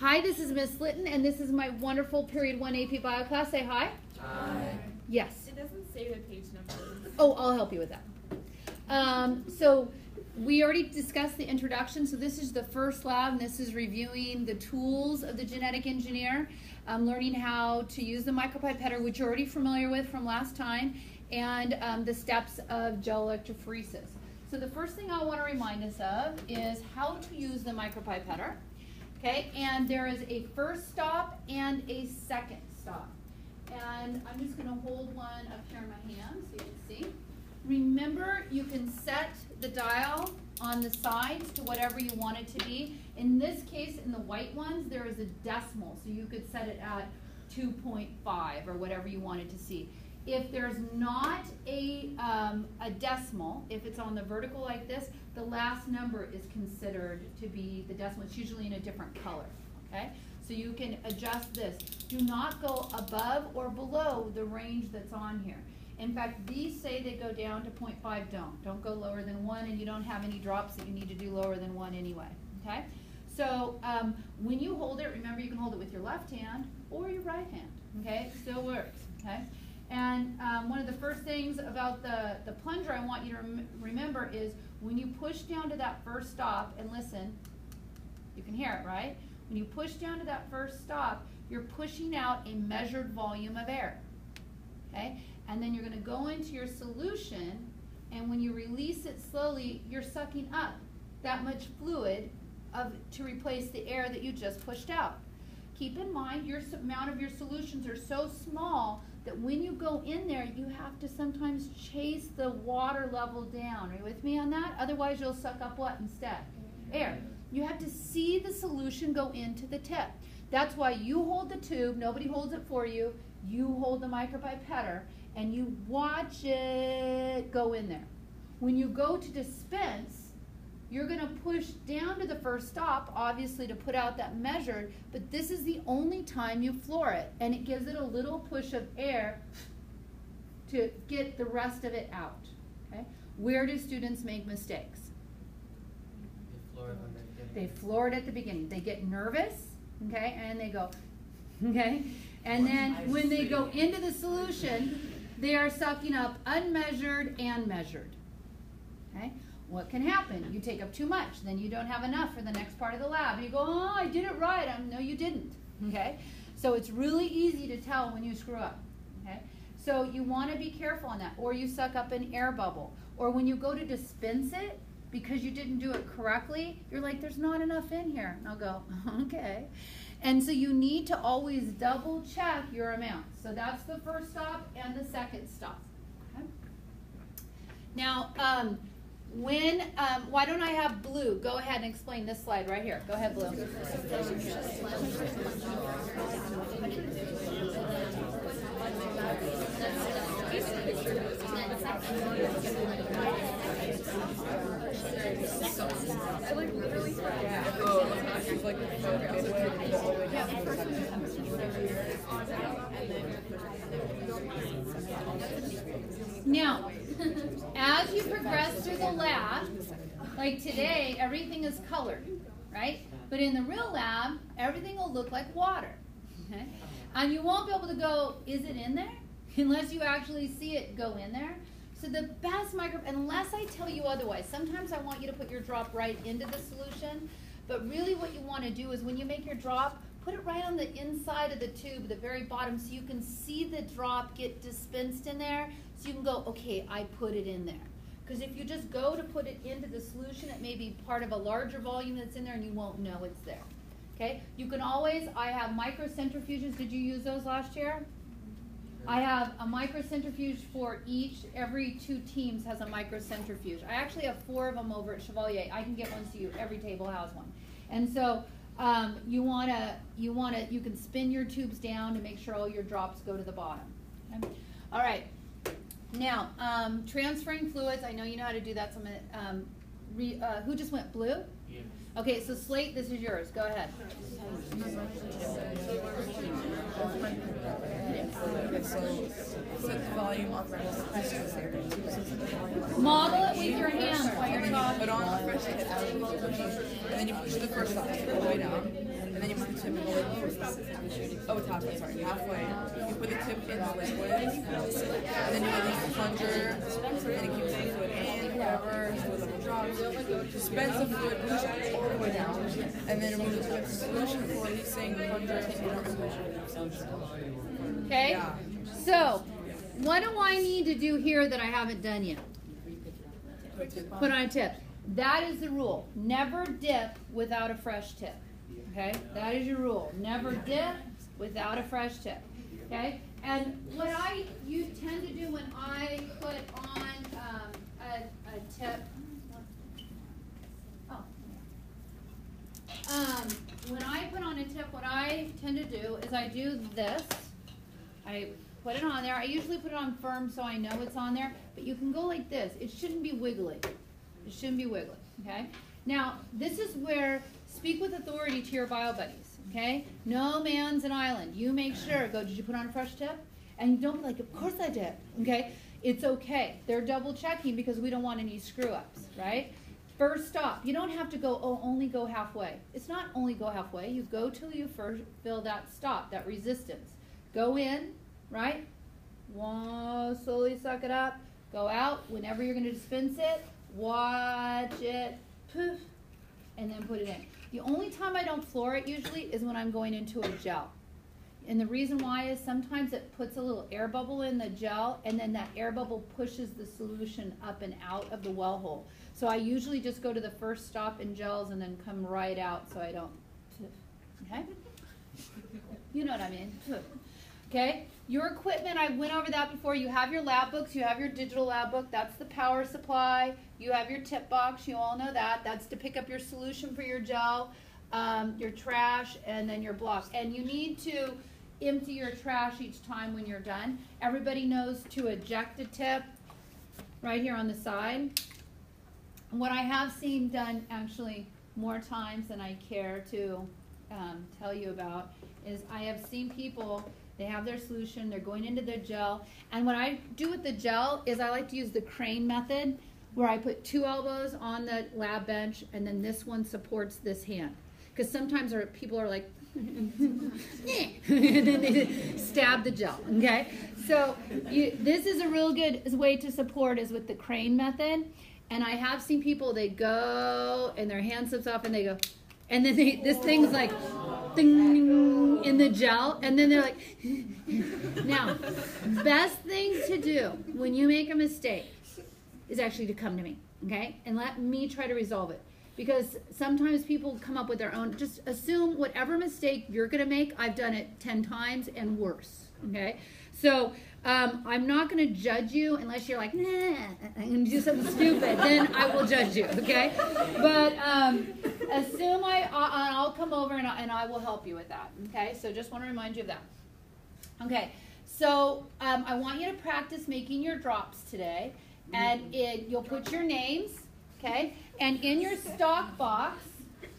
Hi, this is Miss Litton, and this is my wonderful Period 1 AP Bio class. Say hi. Hi. Yes. It doesn't say the page number. Oh, I'll help you with that. Um, so we already discussed the introduction. So this is the first lab, and this is reviewing the tools of the genetic engineer, um, learning how to use the micropipetter, which you're already familiar with from last time, and um, the steps of gel electrophoresis. So the first thing I want to remind us of is how to use the micropipetter. Okay, and there is a first stop and a second stop. And I'm just going to hold one up here in my hand so you can see. Remember, you can set the dial on the sides to whatever you want it to be. In this case, in the white ones, there is a decimal, so you could set it at 2.5 or whatever you wanted to see. If there's not a, um, a decimal, if it's on the vertical like this, the last number is considered to be the decimal. It's usually in a different color, okay? So you can adjust this. Do not go above or below the range that's on here. In fact, these say they go down to 0.5, don't. Don't go lower than one, and you don't have any drops that you need to do lower than one anyway, okay? So um, when you hold it, remember you can hold it with your left hand or your right hand, okay? It still works, okay? And um, one of the first things about the, the plunger I want you to rem remember is when you push down to that first stop, and listen, you can hear it, right? When you push down to that first stop, you're pushing out a measured volume of air, okay? And then you're gonna go into your solution, and when you release it slowly, you're sucking up that much fluid of, to replace the air that you just pushed out. Keep in mind, your amount of your solutions are so small that when you go in there, you have to sometimes chase the water level down. Are you with me on that? Otherwise, you'll suck up what instead? Air. You have to see the solution go into the tip. That's why you hold the tube, nobody holds it for you. You hold the micropipetter and you watch it go in there. When you go to dispense, you're going to push down to the first stop, obviously, to put out that measured, but this is the only time you floor it, and it gives it a little push of air to get the rest of it out. Okay? Where do students make mistakes? They floor it at the beginning. They get nervous, okay, and they go, okay, and then when they go into the solution, they are sucking up unmeasured and measured. Okay? What can happen? You take up too much, then you don't have enough for the next part of the lab. And you go, oh, I did it right. Um, no, you didn't. Okay? So it's really easy to tell when you screw up. Okay? So you want to be careful on that. Or you suck up an air bubble. Or when you go to dispense it, because you didn't do it correctly, you're like, there's not enough in here. And I'll go, okay. And so you need to always double check your amount. So that's the first stop and the second stop. Okay? Now, um, when, um, why don't I have Blue? Go ahead and explain this slide right here. Go ahead, Blue. Now, as you progress through the lab, like today, everything is colored, right? But in the real lab, everything will look like water. Okay? And you won't be able to go, is it in there? Unless you actually see it go in there. So the best micro, unless I tell you otherwise, sometimes I want you to put your drop right into the solution, but really what you want to do is when you make your drop, put it right on the inside of the tube, the very bottom, so you can see the drop get dispensed in there, so you can go, okay, I put it in there. Because if you just go to put it into the solution, it may be part of a larger volume that's in there and you won't know it's there. Okay, you can always, I have microcentrifuges, did you use those last year? I have a microcentrifuge for each, every two teams has a microcentrifuge. I actually have four of them over at Chevalier. I can get one to you, every table has one. And so um, you wanna, you wanna, you can spin your tubes down to make sure all your drops go to the bottom. Okay? All right, now, um, transferring fluids, I know you know how to do that. So I'm gonna, um, re, uh, who just went blue? Yeah. Okay, so Slate, this is yours. Go ahead. Set the volume on Model it with your hands while you're Put talking. on the first tip, and then you push the first stop all the way down, and then you put the tip in. oh, top, sorry, halfway. You put the tip in the liquid, and then you release the plunger, and you keep the fluid in, whatever, so a couple drops. Dispense the fluid, push it all the way down, and then remove the tip solution before releasing the plunger Okay? Yeah. So, what do I need to do here that I haven't done yet? Put on a tip. That is the rule. Never dip without a fresh tip. Okay? That is your rule. Never dip without a fresh tip. Okay? And what I you tend to do when I put on um, a, a tip. Oh. Um, when I put on a tip, what I tend to do is I do this. I put it on there. I usually put it on firm so I know it's on there, but you can go like this. It shouldn't be wiggly. It shouldn't be wiggly, okay? Now, this is where speak with authority to your bio buddies, okay? No man's an island. You make sure, go, did you put on a fresh tip? And don't be like, of course I did, okay? It's okay. They're double checking because we don't want any screw ups, right? First stop. You don't have to go, oh, only go halfway. It's not only go halfway. You go till you first feel that stop, that resistance. Go in, right? One, slowly suck it up. Go out. Whenever you're going to dispense it, watch it, poof, and then put it in. The only time I don't floor it usually is when I'm going into a gel. And the reason why is sometimes it puts a little air bubble in the gel and then that air bubble pushes the solution up and out of the well hole. So I usually just go to the first stop in gels and then come right out so I don't, okay? You know what I mean? Okay? Your equipment, I went over that before. You have your lab books, you have your digital lab book, that's the power supply. You have your tip box, you all know that. That's to pick up your solution for your gel, um, your trash, and then your blocks. And you need to empty your trash each time when you're done. Everybody knows to eject a tip right here on the side. What I have seen done actually more times than I care to um, tell you about is I have seen people they have their solution, they're going into their gel. And what I do with the gel is I like to use the crane method where I put two elbows on the lab bench and then this one supports this hand. Because sometimes our, people are like, and then they stab the gel, okay? So you, this is a real good way to support is with the crane method. And I have seen people, they go and their hand slips off and they go, and then they, this thing's like, in the gel, and then they're like, now, best thing to do when you make a mistake is actually to come to me, okay? And let me try to resolve it. Because sometimes people come up with their own, just assume whatever mistake you're gonna make, I've done it 10 times and worse, okay? So um, I'm not going to judge you unless you're like, nah, I'm going to do something stupid. Then I will judge you, okay? But um, assume I, I'll come over and I, and I will help you with that, okay? So just want to remind you of that. Okay, so um, I want you to practice making your drops today. And it, you'll put your names, okay? And in your stock box,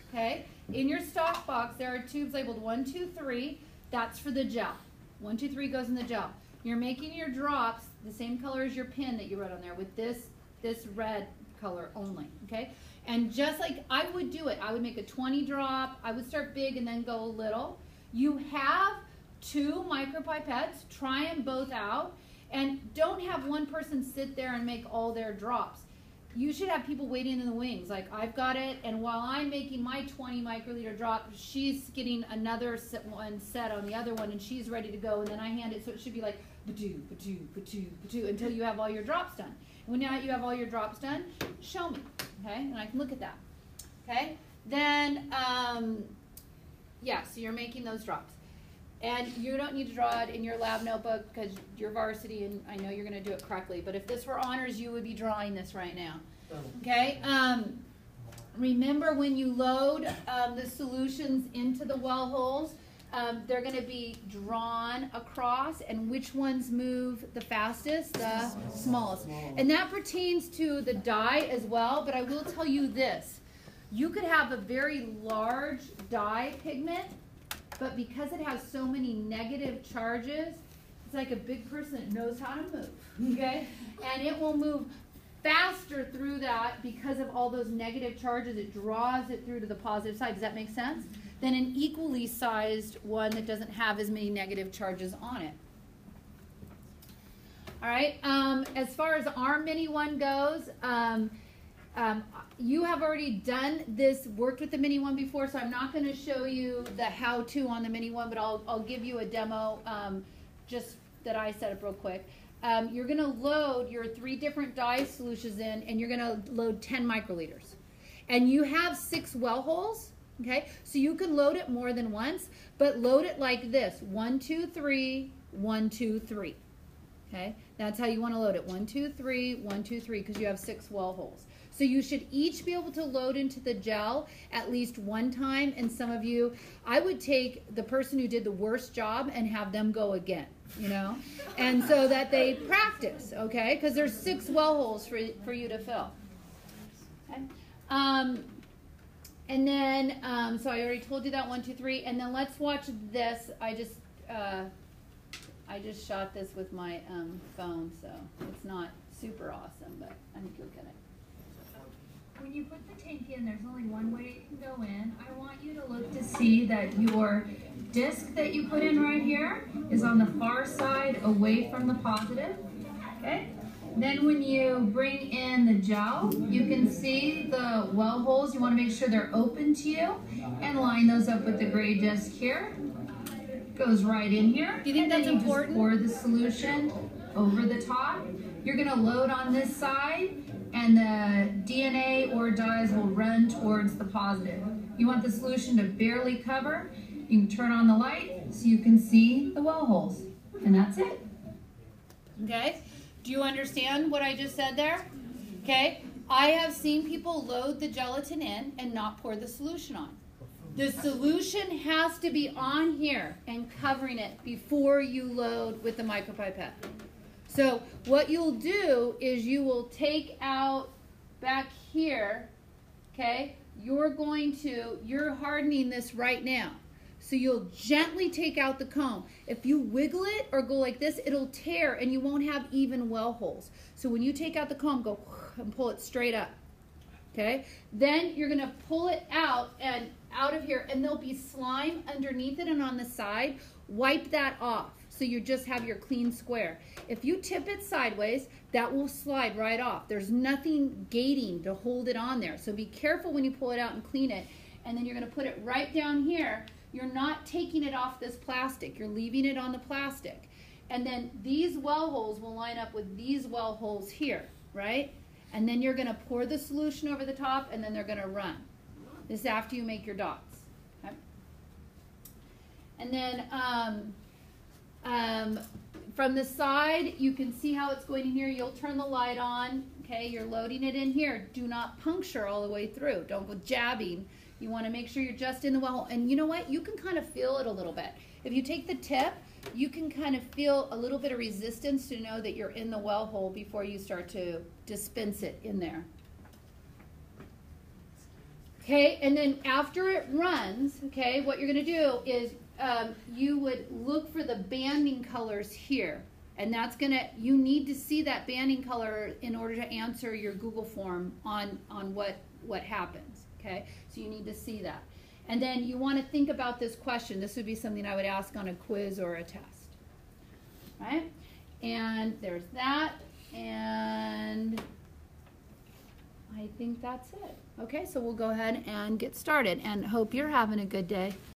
okay? In your stock box, there are tubes labeled one, two, three. That's for the gel. One, two, three goes in the gel. You're making your drops the same color as your pin that you wrote on there with this, this red color only, okay? And just like I would do it, I would make a 20 drop, I would start big and then go a little. You have two micropipettes, try them both out, and don't have one person sit there and make all their drops you should have people waiting in the wings. Like I've got it, and while I'm making my 20 microliter drop, she's getting another set, one set on the other one, and she's ready to go. And then I hand it, so it should be like ba-doo, ba-doo, ba-doo, ba-doo, until you have all your drops done. When now you have all your drops done, show me, okay? And I can look at that, okay? Then, um, yeah, so you're making those drops. And you don't need to draw it in your lab notebook because you're varsity and I know you're going to do it correctly. But if this were honors, you would be drawing this right now. Okay? Um, remember when you load um, the solutions into the well holes, um, they're going to be drawn across, and which ones move the fastest? The smallest. And that pertains to the dye as well, but I will tell you this. You could have a very large dye pigment but because it has so many negative charges, it's like a big person that knows how to move, okay? And it will move faster through that because of all those negative charges. It draws it through to the positive side. Does that make sense? Than an equally sized one that doesn't have as many negative charges on it. All right, um, as far as our mini one goes, um, um, you have already done this, worked with the mini one before, so I'm not gonna show you the how-to on the mini one, but I'll, I'll give you a demo, um, just that I set up real quick. Um, you're gonna load your three different dye solutions in, and you're gonna load ten microliters. And you have six well holes, okay? So you can load it more than once, but load it like this, one, two, three, one, two, three. Okay, that's how you want to load it. One, two, three, one, two, three, because you have six well holes. So you should each be able to load into the gel at least one time. And some of you, I would take the person who did the worst job and have them go again, you know, and so that they practice, okay? Because there's six well holes for for you to fill. Okay. Um, and then, um, so I already told you that one, two, three. And then let's watch this. I just. Uh, I just shot this with my um, phone, so it's not super awesome, but I think you'll get it. When you put the tank in, there's only one way it can go in. I want you to look to see that your disc that you put in right here is on the far side away from the positive. Okay? Then when you bring in the gel, you can see the well holes. You want to make sure they're open to you and line those up with the gray disc here. Goes right in here. Do you think and that's important? Just pour the solution over the top. You're gonna load on this side and the DNA or dyes will run towards the positive. You want the solution to barely cover. You can turn on the light so you can see the well holes. And that's it. Okay? Do you understand what I just said there? Okay? I have seen people load the gelatin in and not pour the solution on. The solution has to be on here and covering it before you load with the micropipette. So what you'll do is you will take out back here, okay? You're going to, you're hardening this right now. So you'll gently take out the comb. If you wiggle it or go like this, it'll tear and you won't have even well holes. So when you take out the comb, go and pull it straight up. Okay? Then you're gonna pull it out and out of here and there'll be slime underneath it and on the side. Wipe that off so you just have your clean square. If you tip it sideways, that will slide right off. There's nothing gating to hold it on there. So be careful when you pull it out and clean it. And then you're gonna put it right down here. You're not taking it off this plastic. You're leaving it on the plastic. And then these well holes will line up with these well holes here, right? And then you're gonna pour the solution over the top and then they're gonna run. This is after you make your dots. Okay? And then um, um, from the side, you can see how it's going in here. You'll turn the light on. Okay, you're loading it in here. Do not puncture all the way through. Don't go jabbing. You want to make sure you're just in the well. And you know what? You can kind of feel it a little bit. If you take the tip, you can kind of feel a little bit of resistance to know that you're in the well hole before you start to dispense it in there. Okay, and then after it runs, okay, what you're going to do is um, you would look for the banding colors here. And that's going to, you need to see that banding color in order to answer your Google form on, on what, what happens. Okay, so you need to see that. And then you want to think about this question. This would be something I would ask on a quiz or a test. Right? And there's that. And I think that's it. Okay, so we'll go ahead and get started and hope you're having a good day.